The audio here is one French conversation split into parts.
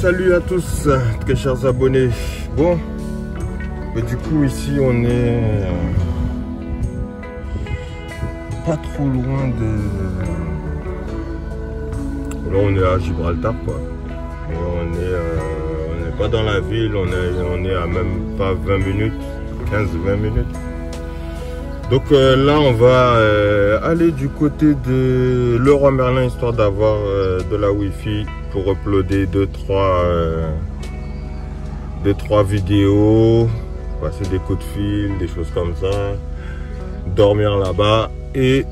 salut, à tous, très chers abonnés. Bon, du coup ici on est euh, pas trop loin de... Là on est à Gibraltar quoi. on est, euh, on n'est pas dans la ville, on est, on est à même pas 20 minutes, 15-20 minutes. Donc euh, là, on va euh, aller du côté de Leroy Merlin histoire d'avoir euh, de la Wi-Fi pour uploader 2 trois, deux, trois vidéos, passer des coups de fil, des choses comme ça, dormir là-bas. Et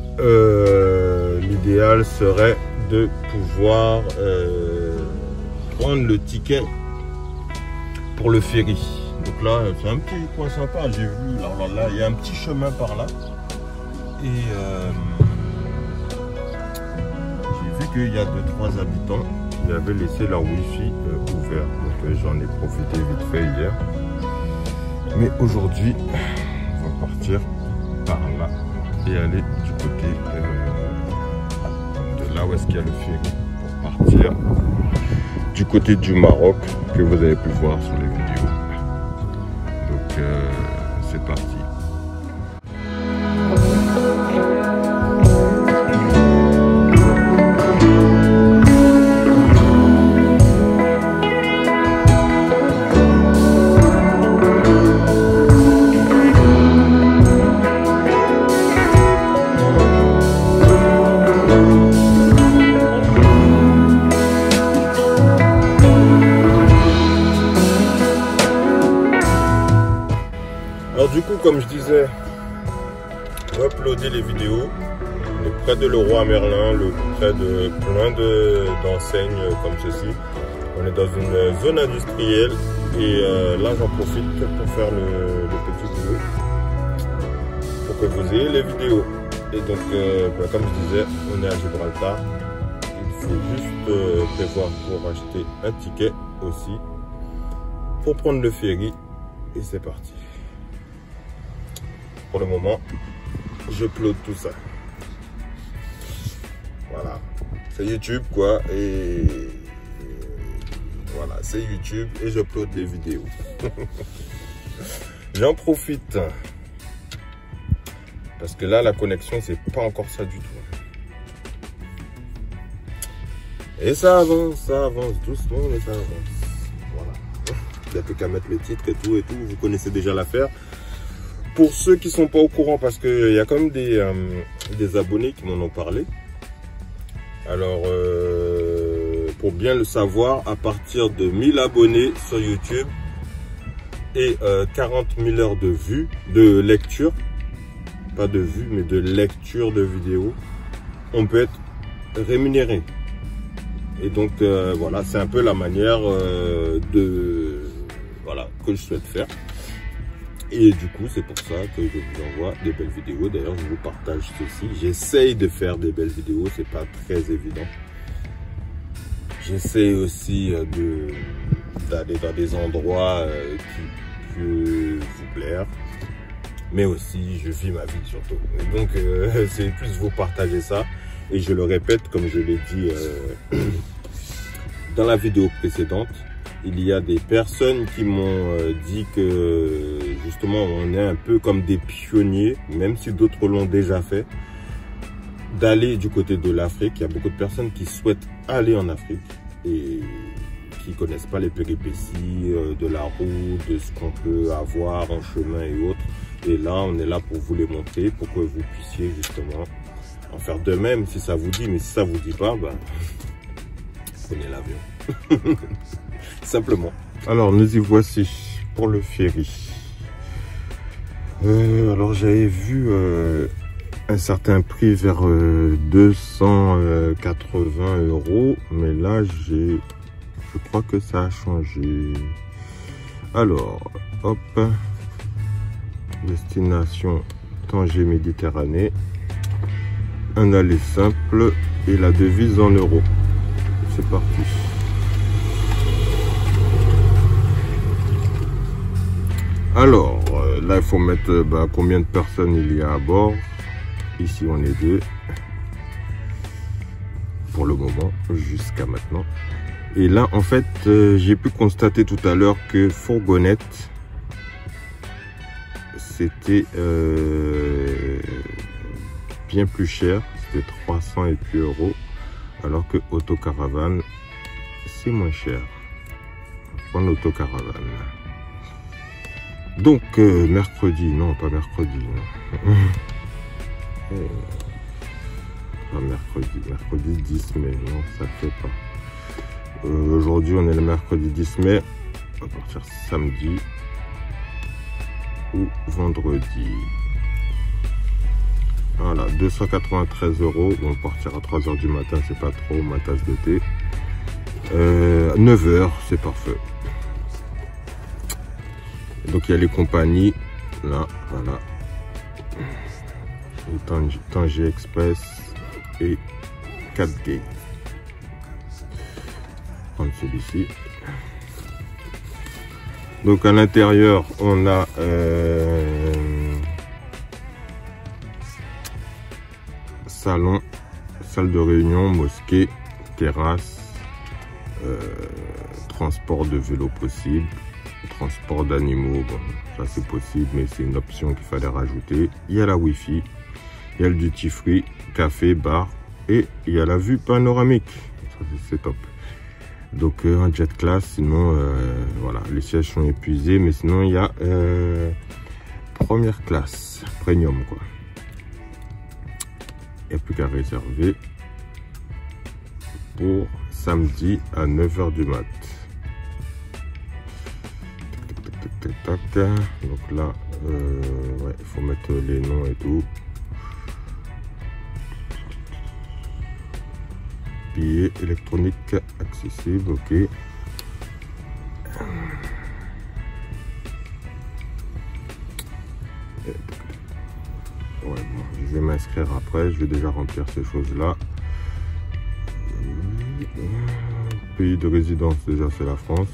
l'idéal serait de pouvoir prendre le ticket pour le ferry. Donc là, c'est un petit coin sympa. J'ai vu, alors là, il y a un petit chemin par là. Et euh, j'ai vu qu'il y a deux, trois habitants qui avaient laissé leur wifi euh, ouvert. Donc euh, j'en ai profité vite fait hier. Mais aujourd'hui, on va partir par là et aller du côté de là où est-ce qu'il y a le ferry pour partir du côté du Maroc que vous avez pu voir sur les vidéos. платье. C'est parti. comme je disais, uploader les vidéos. le près de Leroy Merlin, le près de plein d'enseignes comme ceci. On est dans une zone industrielle et euh, là j'en profite pour faire le, petit vidéo pour que vous ayez les vidéos. Et donc, euh, bah, comme je disais, on est à Gibraltar. Il faut juste euh, prévoir pour acheter un ticket aussi pour prendre le ferry et c'est parti pour le moment, je upload tout ça. Voilà. C'est YouTube, quoi. Et voilà, c'est YouTube et j'upload des vidéos. J'en profite. Parce que là, la connexion, c'est pas encore ça du tout. Et ça avance, ça avance doucement, mais ça avance. Voilà. Il n'y a plus qu'à mettre le titre et tout et tout. Vous connaissez déjà l'affaire pour ceux qui sont pas au courant, parce qu'il y a quand même des, euh, des abonnés qui m'en ont parlé. Alors, euh, pour bien le savoir, à partir de 1000 abonnés sur YouTube et 40 euh, 000 heures de vues, de lecture, pas de vue, mais de lecture de vidéos, on peut être rémunéré. Et donc, voilà, c'est un peu la manière de, voilà, que je souhaite faire. Et du coup, c'est pour ça que je vous envoie des belles vidéos. D'ailleurs, je vous partage ceci. J'essaye de faire des belles vidéos, c'est pas très évident. J'essaie aussi euh, d'aller dans des endroits euh, qui peuvent vous plaire. Mais aussi, je vis ma vie surtout. Et donc, euh, c'est plus vous partager ça. Et je le répète, comme je l'ai dit dans la vidéo précédente, il y a des personnes qui m'ont dit que justement on est un peu comme des pionniers, même si d'autres l'ont déjà fait, d'aller du côté de l'Afrique. Il y a beaucoup de personnes qui souhaitent aller en Afrique et qui connaissent pas les péripéties euh, de la route, de ce qu'on peut avoir en chemin et autres. Et là, on est là pour vous les montrer, pour que vous puissiez justement en faire de même si ça vous dit. Mais si ça vous dit pas, ben, prenez l'avion. simplement. Alors, nous y voici pour le ferry. Euh, alors, j'avais vu euh, un certain prix vers 280 euh, euros, mais là, j'ai, je crois que ça a changé. Alors, hop, destination Tanger Méditerranée, un aller simple et la devise en euros. C'est parti. Alors, là, il faut mettre euh, bah, combien de personnes il y a à bord. Ici, on est deux. Pour le moment, jusqu'à maintenant. Et là, en fait, euh, j'ai pu constater tout à l'heure que fourgonnette, c'était euh, bien plus cher. C'était 300 et plus euros. Alors que autocaravane, c'est moins cher. En autocaravane. Donc, euh, mercredi, non, pas mercredi. Non. pas mercredi, mercredi 10 mai, non, ça fait pas. Euh, Aujourd'hui, on est le mercredi 10 mai. On va partir samedi ou vendredi. Voilà, 293 euros. On partir à 3 h du matin, c'est pas trop ma tasse de thé. Euh, 9 h c'est parfait. Donc il y a les compagnies. Là, voilà. Et Tangier Express et 4 Gate. Prendre celui-ci. Donc à l'intérieur, on a euh, salon, salle de réunion, mosquée, terrasse, euh, transport de vélo possible, transport d'animaux, bon, ça c'est possible, mais c'est une option qu'il fallait rajouter. Il y a la Wi-Fi, il y a le duty free, café, bar, et il y a la vue panoramique. Ça c'est top. Donc euh, en jet class, sinon euh, voilà, les sièges sont épuisés, mais sinon il y a euh, première classe, premium quoi. Il n'y a plus qu'à réserver pour samedi à 9h du mat. Donc là, ouais, il faut mettre les noms et tout. électronique accessible, ok. Ouais, je vais m'inscrire après, je vais déjà remplir ces choses-là. Pays de résidence, déjà c'est la France.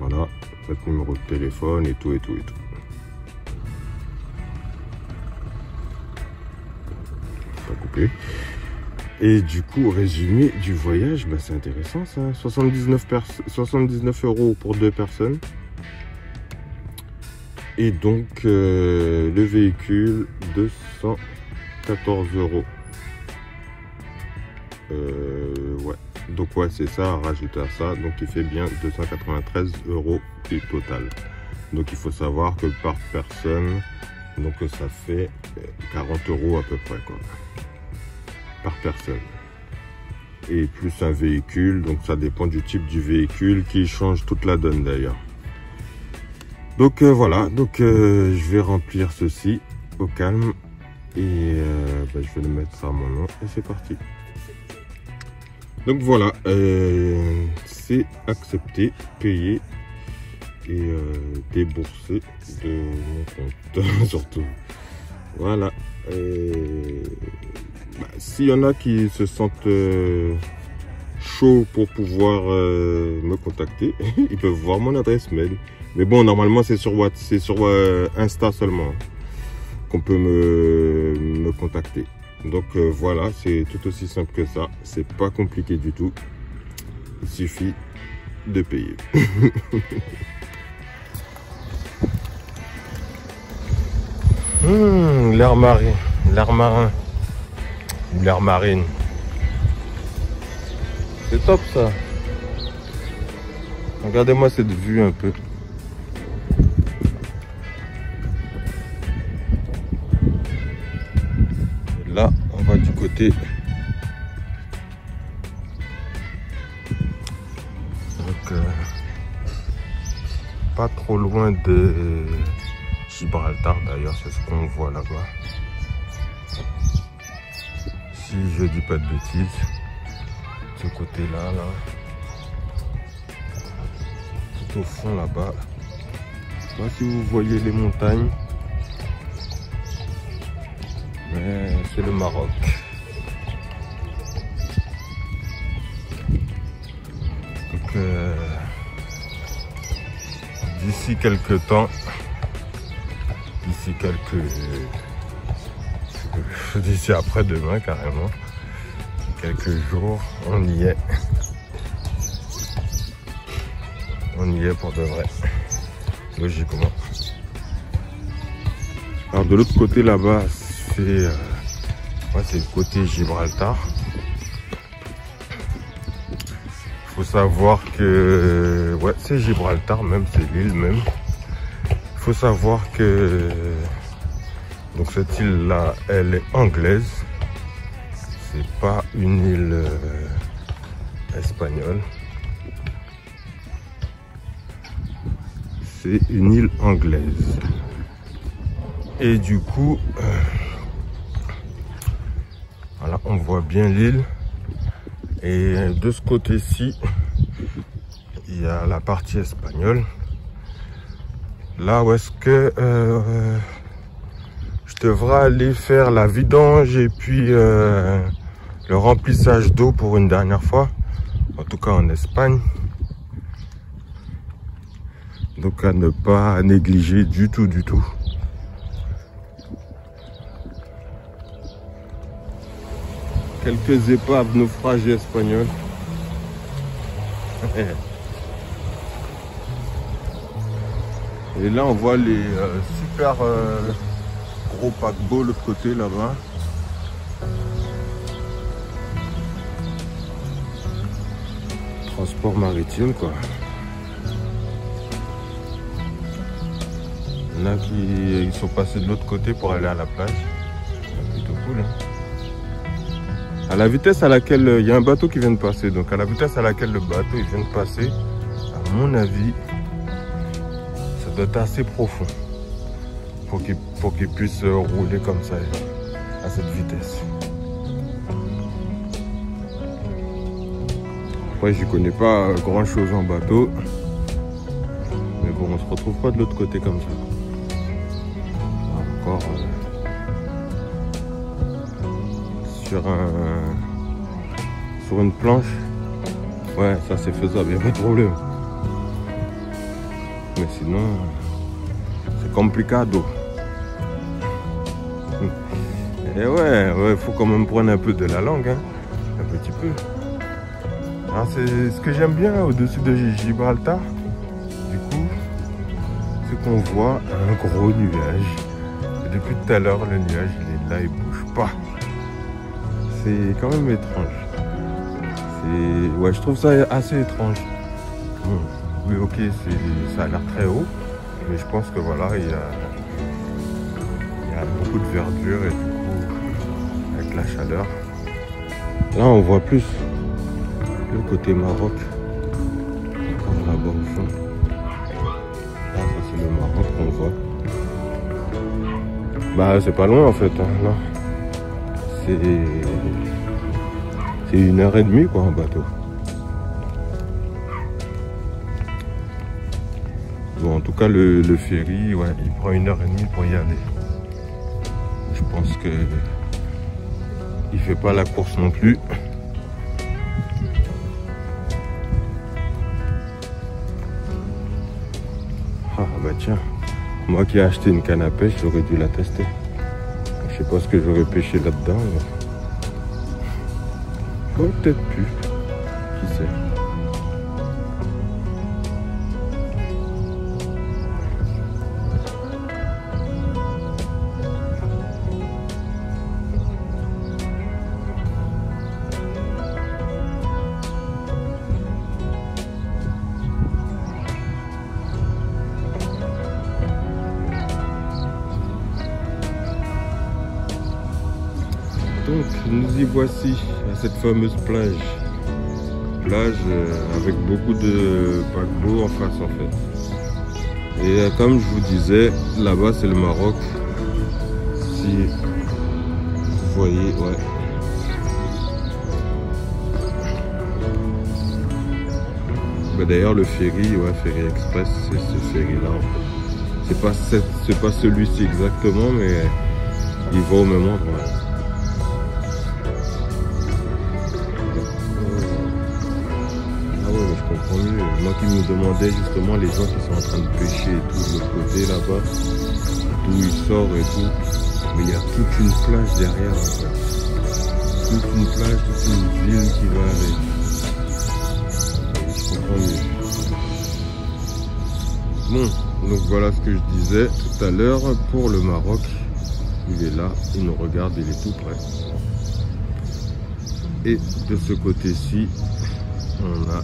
Voilà, votre numéro de téléphone et tout et tout et tout. Pas coupé. Et du coup, résumé du voyage, bah, c'est intéressant ça. 79, 79 euros pour deux personnes. Et donc, euh, le véhicule, 214 euros. Euh, ouais. Donc, ouais, c'est ça, rajouter à ça. Donc, il fait bien 293 euros du total. Donc, il faut savoir que par personne, donc ça fait 40 euros à peu près, quoi par personne. Et plus un véhicule, donc ça dépend du type du véhicule qui change toute la donne d'ailleurs. Donc euh, voilà, donc euh, je vais remplir ceci au calme et euh, ben, je vais le mettre à mon nom et c'est parti. Donc voilà, c'est accepté, payé et déboursé de mon compte surtout. Voilà. Bah, s'il y en a qui se sentent euh, chauds pour pouvoir euh, me contacter, ils peuvent voir mon adresse mail. Mais bon, normalement, c'est sur, c'est sur euh, Insta seulement qu'on peut me, contacter. Donc voilà, c'est tout aussi simple que ça. C'est pas compliqué du tout. Il suffit de payer. Mmh, l'air marin, l'air marin l'air marine. C'est top ça. Regardez-moi cette vue un peu. Donc, euh, pas trop loin de Gibraltar d'ailleurs, c'est ce qu'on voit là-bas je dis pas de bêtises. Ce côté-là, là. Tout au fond là-bas. Là, si vous voyez les montagnes. C'est le Maroc. Euh, d'ici quelques temps, d'ici quelques d'ici après-demain carrément. Quelques jours, on y est. on y est pour de vrai. Logiquement. Alors de l'autre côté là-bas, c'est euh, c'est le côté Gibraltar. Faut savoir que ouais, c'est Gibraltar même, c'est l'île même. Il faut savoir que donc cette île là, elle est anglaise. C'est pas une île euh, espagnole. C'est une île anglaise. Et du coup, euh, voilà, on voit bien l'île. Et de ce côté-ci, il y a la partie espagnole. Là où est-ce que euh, je devrais aller faire la vidange et puis euh, le remplissage d'eau pour une dernière fois. En tout cas en Espagne. Donc à ne pas négliger du tout, du tout. Quelques épaves naufragées espagnoles. Et là, on voit les euh, super euh, gros paquebots de l'autre côté là-bas. Transport maritime, quoi. Il y en a qui sont passés de l'autre côté pour aller à la plage. C'est plutôt cool. Hein à la vitesse à laquelle euh, il y a un bateau qui vient de passer. Donc à la vitesse à laquelle le bateau il vient de passer, à mon avis, ça doit être assez profond pour qu'il puisse euh, rouler comme ça à cette vitesse. Après, je connais pas euh, grand chose en bateau. Mais bon, on se retrouve pas de l'autre côté comme ça. Encore sur un sur une planche. Ouais ça c'est faisable y a pas de problème. Mais sinon c'est complicado. Et ouais ouais faut quand même prendre un peu de la langue hein. un petit peu. C'est ce que j'aime bien au-dessus de Gibraltar du coup c'est qu'on voit un gros nuage. Depuis tout à l'heure le nuage il est là il bouge pas. C'est quand même étrange. Ouais, je trouve ça assez étrange. Oui, ok, ça a l'air très haut, mais je pense que voilà, il y a, beaucoup de verdure et du coup, avec la chaleur. Là, on voit plus le côté Maroc. là-bas au fond. Là, ça c'est le Maroc qu'on voit. Bah, c'est pas loin en fait, hein, c'est une heure et demie quoi en bateau. Bon, en tout cas, le, ferry, ouais, il prend une heure et demie pour y aller. Je pense que il fait pas la course non plus. Ah bah tiens, moi qui ai acheté une canne j'aurais dû la tester. Je sais pas ce que j'aurais pêché là-dedans. Peut-être plus. Donc nous y voici à cette fameuse plage. Plage euh, avec beaucoup de paquebots en face en fait. Et euh, comme je vous disais, là-bas c'est le Maroc. Si vous voyez, ouais. Bah, d'ailleurs le ferry, ouais, ferry express, c'est ce ferry là en fait. C'est pas, pas celui-ci exactement, mais il va au même endroit. Moi qui me demandais justement les gens qui sont en train de pêcher et tout de l'autre côté là-bas, d'où ils sortent et tout. Mais il y a toute une plage derrière en fait. Toute une plage, toute une ville qui va avec. Bon, donc voilà ce que je disais tout à l'heure pour le Maroc. Il est là, il nous regarde, il est tout près. Et de ce côté-ci, on a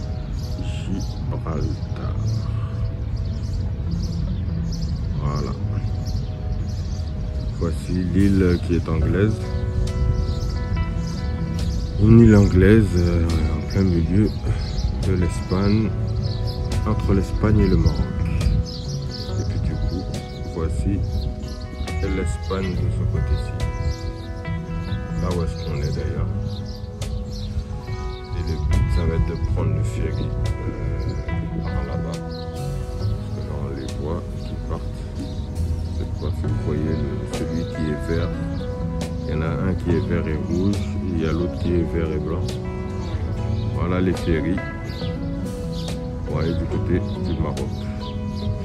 Voilà. Voici l'île qui est anglaise. Une île anglaise euh, en plein milieu de l'Espagne, entre l'Espagne et le Maroc. Et puis du coup, voici l'Espagne de ce côté-ci. Là où est-ce qu'on est, d'ailleurs. Et le ça va être de prendre le ferry euh, par là-bas. On les voit qui partent. Cette fois, vous voyez celui qui est vert, il y en a un qui est vert et rouge, il y a l'autre qui est vert et blanc. Voilà les ferries. Voilà du côté du Maroc.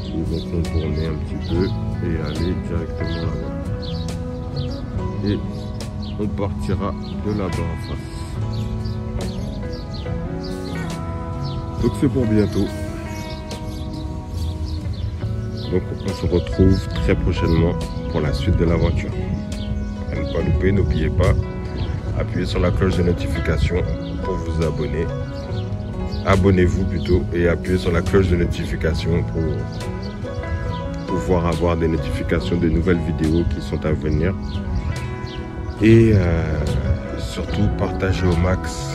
Ils vont contourner un petit peu et aller directement là-bas. Et on partira de là-bas en face. Donc c'est pour bientôt. Donc on se retrouve très prochainement pour la suite de l'aventure. À ne pas louper, n'oubliez pas, appuyez sur la cloche de notification pour vous abonner. Abonnez-vous plutôt et appuyez sur la cloche de notification pour pouvoir avoir des notifications de nouvelles vidéos qui sont à venir. Et euh, surtout partager au max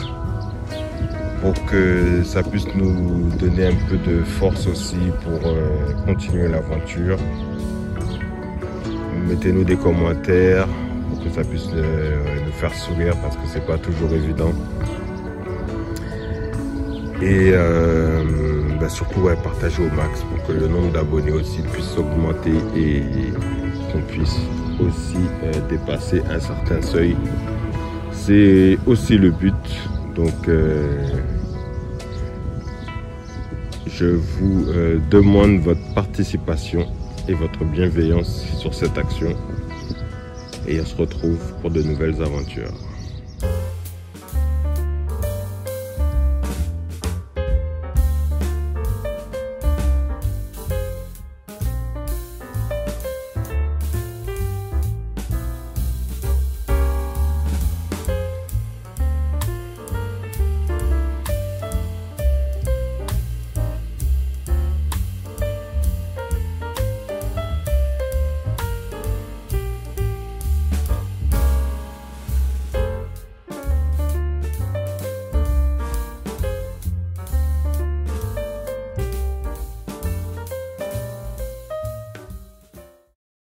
pour que ça puisse nous donner un peu de force aussi pour euh, continuer l'aventure. Mettez-nous des commentaires pour que ça puisse euh, nous faire sourire parce que c'est pas toujours évident. Et bah, surtout ouais, partager au max pour que le nombre d'abonnés aussi puisse augmenter et qu'on puisse aussi euh, dépasser un certain seuil. C'est aussi le but. Donc euh, je vous euh, demande votre participation et votre bienveillance sur cette action. Et on se retrouve pour de nouvelles aventures.